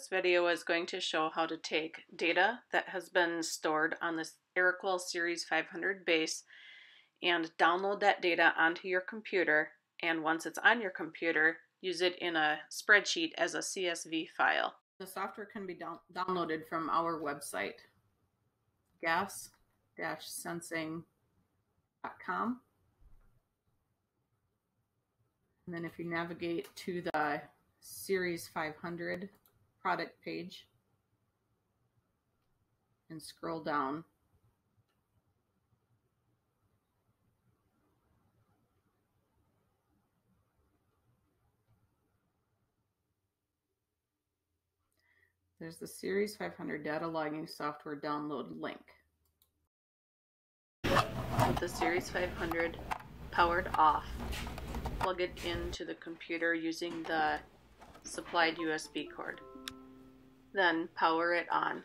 This video is going to show how to take data that has been stored on this Aeroqual Series 500 base and download that data onto your computer and once it's on your computer, use it in a spreadsheet as a CSV file. The software can be down downloaded from our website, gas-sensing.com. And then if you navigate to the Series 500 product page and scroll down. There's the Series 500 data logging software download link. With the Series 500 powered off, plug it into the computer using the supplied USB cord. Then power it on.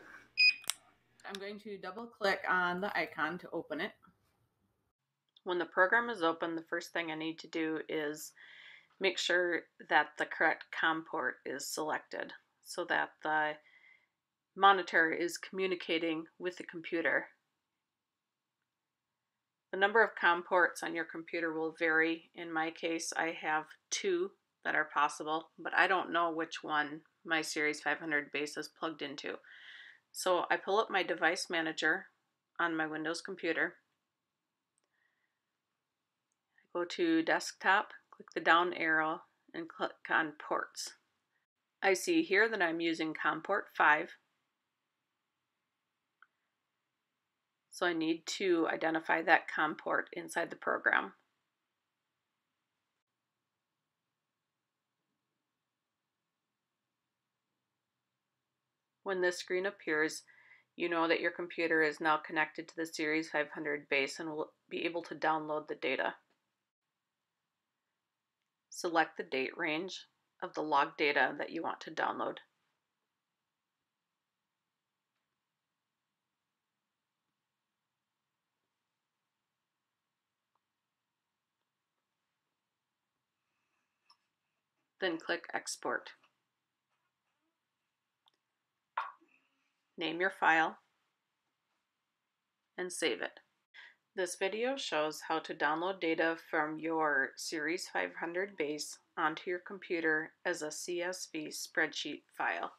I'm going to double click on the icon to open it. When the program is open, the first thing I need to do is make sure that the correct COM port is selected so that the monitor is communicating with the computer. The number of COM ports on your computer will vary. In my case, I have two that are possible, but I don't know which one my Series 500 base is plugged into. So I pull up my device manager on my Windows computer. I go to desktop, click the down arrow, and click on ports. I see here that I'm using COM port 5. So I need to identify that COM port inside the program. When this screen appears, you know that your computer is now connected to the Series 500 base and will be able to download the data. Select the date range of the log data that you want to download. Then click Export. Name your file, and save it. This video shows how to download data from your Series 500 base onto your computer as a CSV spreadsheet file.